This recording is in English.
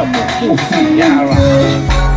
Elba, Pussy, Yara.